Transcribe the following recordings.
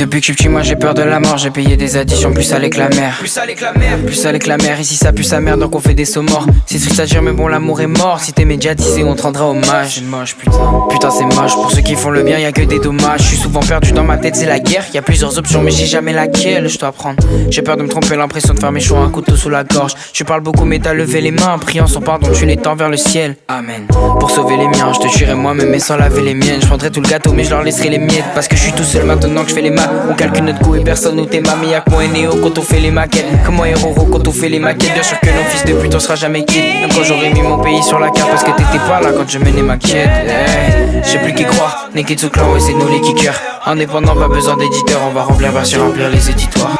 Depuis que je suis petit, moi j'ai peur de la mort. J'ai payé des additions plus salées que la mer. Plus salées que la mer, plus salées que la mer. Ici ça pue sa mère, donc on fait des sauts morts. C'est triste à dire, mais bon, l'amour est mort. Si t'es médiatisé, on te rendra hommage. C'est moche, putain. Putain, c'est moche. Pour ceux qui font le bien, y a que des dommages. Je suis souvent perdu dans ma tête, c'est la guerre. Y a plusieurs options, mais j'ai jamais laquelle. Je dois prendre. J'ai peur de me tromper, l'impression de faire mes choix, un couteau sous la gorge. Je parle beaucoup, mais t'as levé les mains. Priant son pardon, tu les tends vers le ciel. Amen. Pour sauver les miens, je te tuerai moi-même, mais sans laver les miennes. Je prendrai tout le gâteau, mais je leur laisserai les miettes. Parce que je suis tout seul maintenant que je fais les maths. On calcule notre coup et personne nous t'es mamie. Que moi et Néo quand on fait les maquettes. Comment héros quand on fait les maquettes. Bien sûr que nos fils de pute on sera jamais quitte. Même quand j'aurais mis mon pays sur la carte parce que t'étais pas là quand je menais ma quête. Hey, je sais plus qui croire. Neketsu clan, ouais, c'est nous les kickers. Indépendant, pas besoin d'éditeurs. On va remplir, sûr, remplir les éditoires.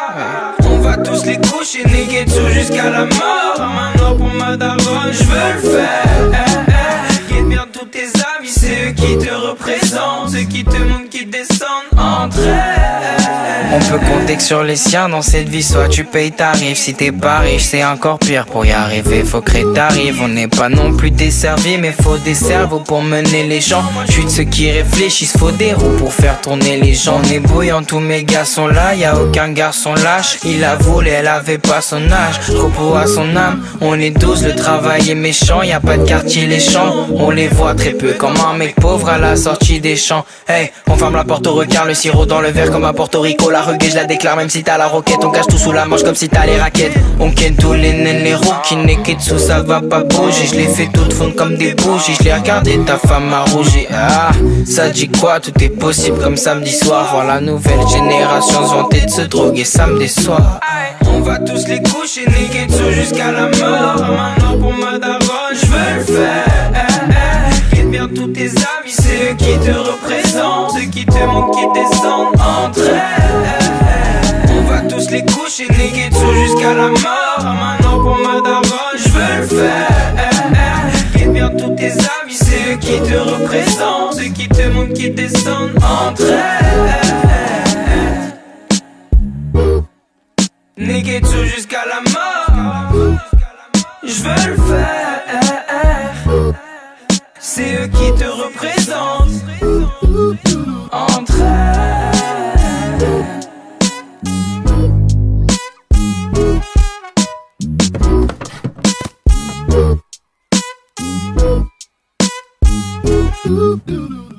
On va tous les coucher Neketsu jusqu'à la mort. Maintenant pour ma je veux le faire. Guette bien tous tes amis, c'est eux qui te Ceux qui te montrent, qui descendent entre elles. On peut compter que sur les siens dans cette vie, soit tu payes tarif. Si t'es pas riche, c'est encore pire. Pour y arriver, faut créer tarif. On n'est pas non plus desservi, mais faut des cerveaux pour mener les gens. Je suis de ceux qui réfléchissent, faut des roues pour faire tourner les gens. On est bouillant, tous mes gars sont là, y a aucun garçon lâche. Il a voulu, elle avait pas son âge. Repos à son âme, on est douze, le travail est méchant. Y a pas de quartier, les champs, on les voit très peu. Comme un mec pauvre à la sortie des champs. Hey, on ferme la porte au regard, le sirop dans le verre comme à Porto Rico. La je la déclare même si t'as la roquette. On cache tout sous la manche comme si t'as les raquettes. On ken tous les nains, les Neketsu, ça va pas bouger. Je les fais toutes fondre comme des bougies. Je l'ai regardé, ta femme a rougi. Ah, ça dit quoi? Tout est possible comme samedi soir. Voir la nouvelle génération se vanter de se droguer samedi soir. On va tous les coucher Neketsu jusqu'à la mort. Maintenant pour ma je veux le faire. Guette bien tous tes amis, c'est eux qui te représentent. Ceux qui te montrent, qui descendent entre la mort à maintenant pour ma daronne Je veux le faire Qui bien tous tes amis c'est eux qui te représentent Ceux qui te montrent qui descendent Entre elles jusqu'à la mort Je veux le faire. Do do do.